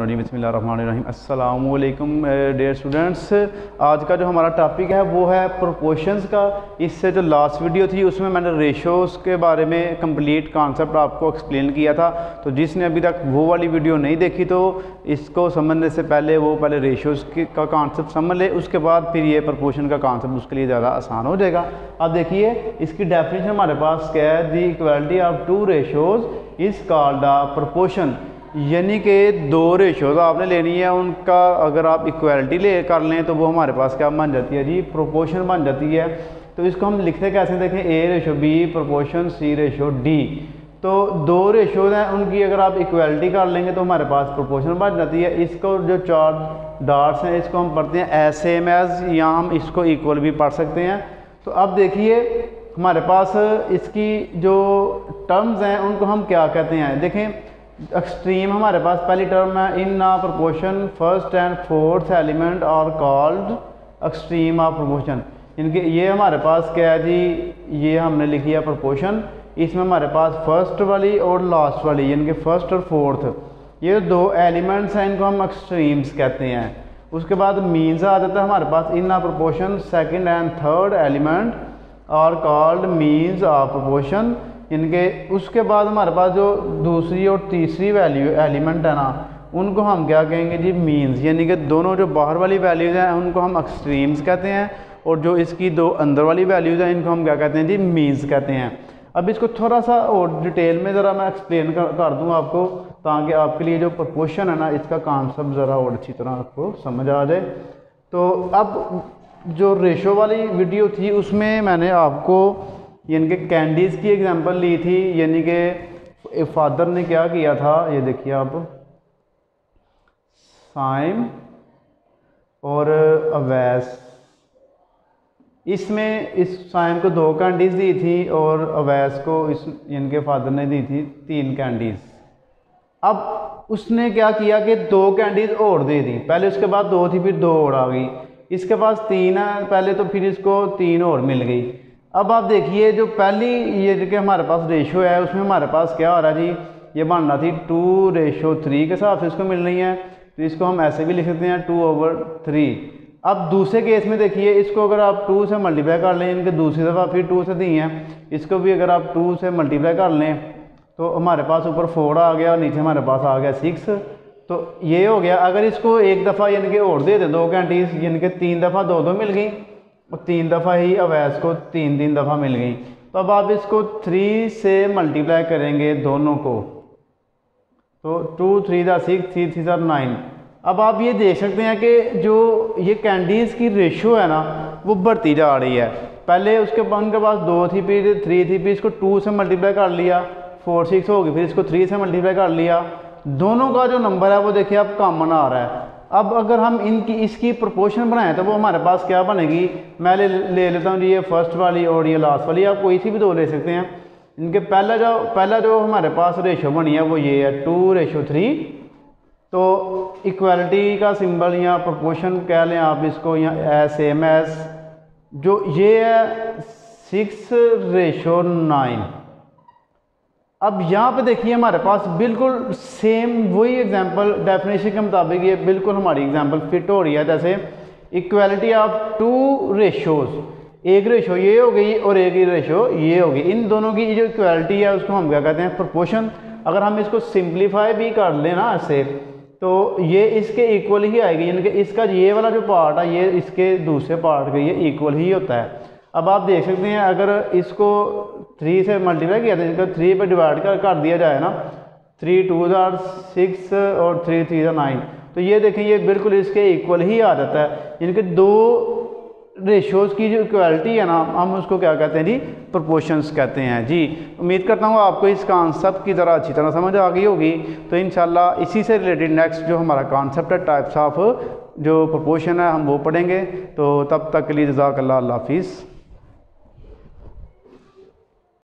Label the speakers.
Speaker 1: बसमीम dear students आज का जो हमारा टॉपिक है, वो है प्रोपोर्शंस का। इससे जो लास्ट वीडियो थी, उसमें मैंने रेशोज़ के बारे में कंप्लीट कॉन्सेप्ट आपको एक्सप्लेन किया था। तो जिसने अभी तक वो वाली वीडियो नहीं देखी तो इसको समझने से पहले, वो पहले रेशोज़ का कॉन्सेप्ट समझ ले। उसके बाद फिर ये प्रपोर्शन का कॉन्सेप्ट उसके लिए ज़्यादा आसान हो जाएगा। अब देखिए, इसकी डेफिनेशन हमारे पास क्या है? The equality of two ratios is called a proportion यानी कि दो रेशोज आपने लेनी है, उनका अगर आप इक्वलिटी ले कर लें तो वो हमारे पास क्या बन जाती है जी? प्रोपोर्शन बन जाती है। तो इसको हम लिखते कैसे देखें? A ratio B proportion C ratio D तो दो रेशोज हैं, उनकी अगर आप इक्वलिटी कर लेंगे तो हमारे पास प्रोपोर्शन बन जाती है। इसको जो चार डार्ट्स हैं, इसको हम पढ़ते हैं एस एम एज या हम इसको इक्वल भी पढ़ सकते हैं। तो अब देखिए, हमारे पास इसकी जो टर्म्स हैं, उनको हम क्या कहते हैं? देखें एक्सट्रीम हमारे पास पहली टर्म है in a proportion first and fourth element और कॉल्ड एक्सट्रीम ऑफ़ प्रोपोर्शन इनके, ये हमारे पास क्या है जी? ये हमने लिखी है प्रोपोर्शन इसमें हमारे पास फ़र्स्ट वाली और लास्ट वाली यानी कि फ़र्स्ट और फोर्थ ये दो एलिमेंट्स हैं, इनको हम एक्सट्रीम्स कहते हैं। उसके बाद मीन्स आ जाता है हमारे पास in a proportion second and third element और कॉल्ड मीन्स ऑफ़ प्रोपोर्शन इनके उसके बाद हमारे पास जो दूसरी और तीसरी वैल्यू एलिमेंट है ना उनको हम क्या कहेंगे जी? मीन्स यानी कि दोनों जो बाहर वाली वैल्यूज़ हैं उनको हम एक्सट्रीम्स कहते हैं और जो इसकी दो अंदर वाली वैल्यूज़ हैं इनको हम क्या कहते हैं जी? मीन्स कहते हैं। अब इसको थोड़ा सा और डिटेल में ज़रा मैं एक्सप्लेन कर, कर दूँ आपको ताकि आपके लिए जो प्रपोशन है ना इसका कॉन्सेप्ट ज़रा और अच्छी तरह आपको समझ आ जाए। तो अब जो रेशो वाली वीडियो थी उसमें मैंने आपको यानी कि कैंडीज़ की एग्जांपल ली थी, यानी कि फादर ने क्या किया था, ये देखिए आप। साइम और अवैस इसमें इस साइम को दो कैंडीज़ दी थी और अवैस को इस इनके फादर ने दी थी तीन कैंडीज़ अब उसने क्या किया कि दो कैंडीज़ और दे दी। पहले उसके बाद दो थी, फिर दो और आ गई। इसके पास तीन है, पहले तो फिर इसको तीन और मिल गई। अब आप देखिए, जो पहली, ये जो कि हमारे पास रेशो है, उसमें हमारे पास क्या हो रहा है जी? ये बन रहा थी टू रेशो थ्री के हिसाब से इसको मिल रही है। तो इसको हम ऐसे भी लिख सकते हैं टू ओवर थ्री अब दूसरे केस में देखिए, इसको अगर आप टू से मल्टीप्लाई कर लें, इनके दूसरी दफ़ा फिर टू से दी हैं, इसको भी अगर आप टू से मल्टीप्लाई कर लें तो हमारे पास ऊपर फोर आ गया और नीचे हमारे पास आ गया सिक्स तो ये हो गया, अगर इसको एक दफ़ा यानी कि और दे दें, दो घंटीज यानी कि तीन दफ़ा दो दो मिल गई तीन दफ़ा ही अवैस को तीन तीन दफ़ा मिल गई। तो अब आप इसको थ्री से मल्टीप्लाई करेंगे दोनों को। तो टू थ्री ज़ा सिक्स थ्री थ्री ज़ा नाइन अब आप ये देख सकते हैं कि जो ये कैंडीज़ की रेशो है ना, वो बढ़ती जा रही है। पहले उसके उनके पास दो थी फिर थ्री थी फिर इसको टू से मल्टीप्लाई कर लिया। फोर सिक्स होगी फिर इसको थ्री से मल्टीप्लाई कर लिया। दोनों का जो नंबर है, वो देखिए अब कॉमन आ रहा है। अब अगर हम इनकी इसकी प्रोपोर्शन बनाएँ तो वो हमारे पास क्या बनेगी? मैं ले, ले लेता हूँ ये फ़र्स्ट वाली और ये लास्ट वाली। आप कोई सी भी दो ले सकते हैं। इनके पहला जो पहला जो हमारे पास रेशो बनी है वो ये है टू रेशो थ्री तो इक्वालिटी का सिंबल या प्रोपोर्शन कह लें आप इसको या एस एम एस जो ये है सिक्स रेशो नाइन अब यहाँ पे देखिए हमारे पास बिल्कुल सेम वही एग्जांपल डेफिनेशन के मुताबिक ये बिल्कुल हमारी एग्जांपल फिट हो रही है। जैसे इक्वालिटी ऑफ़ टू रेशोज एक रेशो ये हो गई और एक ही रेशो ये हो गई। इन दोनों की जो इक्वालिटी है, उसको हम क्या कहते हैं? प्रोपोर्शन अगर हम इसको सिंप्लीफाई भी कर लें ना ऐसे तो ये इसके इक्वल ही आएगी। यानी कि इसका ये वाला जो पार्ट है, ये इसके दूसरे पार्ट के ये इक्वल ही होता है। अब आप देख सकते हैं, अगर इसको थ्री से मल्टीप्लाई किया था थ्री पर डिवाइड कर कर दिया जाए ना थ्री टू ज़ार सिक्स और थ्री थ्री ज़ार नाइन तो ये देखें, ये बिल्कुल इसके इक्वल ही आ जाता है। इनके दो रेशोज़ की जो इक्वालिटी है ना, हम उसको क्या कहते हैं जी? प्रोपोर्शंस कहते हैं। जी, उम्मीद करता हूँ आपको इस कॉन्सेप्ट की तरह अच्छी तरह समझ आ गई होगी। तो इन इसी से रिलेटेड नेक्स्ट जो हमारा कॉन्सेप्ट है टाइप्स ऑफ़ जो प्रोपोर्शन है, हम वो पढ़ेंगे। तो तब तक के लिए जजाक अल्लाह हाफिज़।